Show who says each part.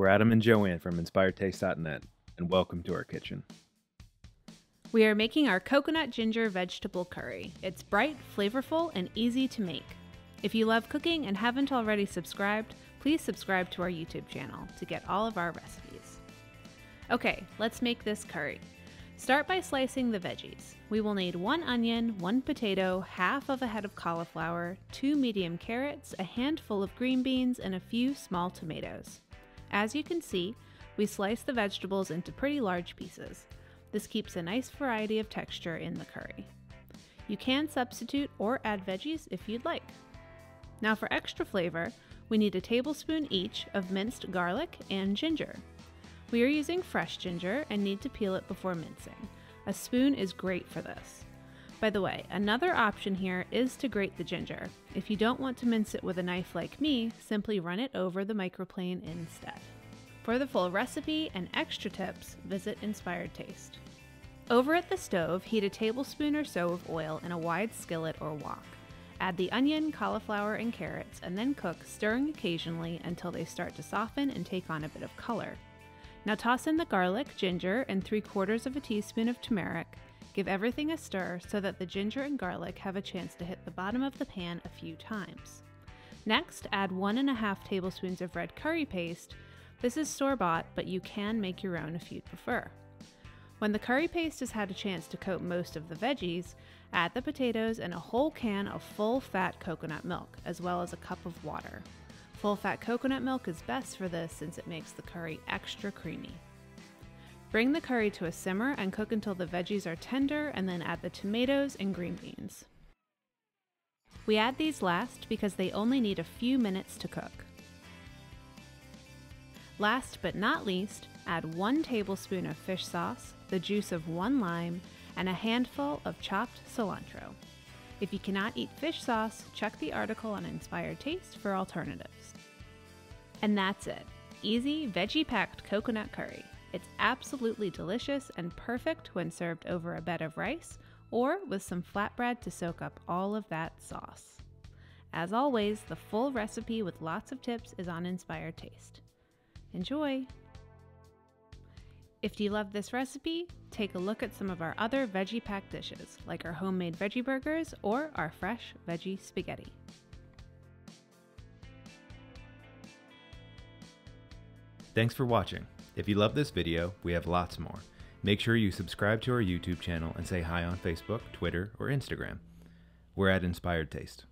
Speaker 1: We're Adam and Joanne from InspiredTaste.net, and welcome to our kitchen.
Speaker 2: We are making our coconut ginger vegetable curry. It's bright, flavorful, and easy to make. If you love cooking and haven't already subscribed, please subscribe to our YouTube channel to get all of our recipes. Okay, let's make this curry. Start by slicing the veggies. We will need one onion, one potato, half of a head of cauliflower, two medium carrots, a handful of green beans, and a few small tomatoes. As you can see, we slice the vegetables into pretty large pieces. This keeps a nice variety of texture in the curry. You can substitute or add veggies if you'd like. Now for extra flavor, we need a tablespoon each of minced garlic and ginger. We are using fresh ginger and need to peel it before mincing. A spoon is great for this. By the way, another option here is to grate the ginger. If you don't want to mince it with a knife like me, simply run it over the microplane instead. For the full recipe and extra tips, visit Inspired Taste. Over at the stove, heat a tablespoon or so of oil in a wide skillet or wok. Add the onion, cauliflower, and carrots, and then cook, stirring occasionally until they start to soften and take on a bit of color. Now toss in the garlic, ginger, and 3 quarters of a teaspoon of turmeric. Give everything a stir so that the ginger and garlic have a chance to hit the bottom of the pan a few times. Next, add 1.5 tablespoons of red curry paste. This is store bought, but you can make your own if you'd prefer. When the curry paste has had a chance to coat most of the veggies, add the potatoes and a whole can of full fat coconut milk, as well as a cup of water. Full fat coconut milk is best for this since it makes the curry extra creamy. Bring the curry to a simmer and cook until the veggies are tender and then add the tomatoes and green beans. We add these last because they only need a few minutes to cook. Last but not least, add one tablespoon of fish sauce, the juice of one lime, and a handful of chopped cilantro. If you cannot eat fish sauce, check the article on Inspired Taste for alternatives. And that's it easy, veggie packed coconut curry. It's absolutely delicious and perfect when served over a bed of rice or with some flatbread to soak up all of that sauce. As always, the full recipe with lots of tips is on Inspired Taste. Enjoy! If you love this recipe, take a look at some of our other veggie packed dishes, like our homemade veggie burgers or our fresh veggie spaghetti.
Speaker 1: Thanks for watching. If you love this video, we have lots more. Make sure you subscribe to our YouTube channel and say hi on Facebook, Twitter, or Instagram. We're at Inspired Taste.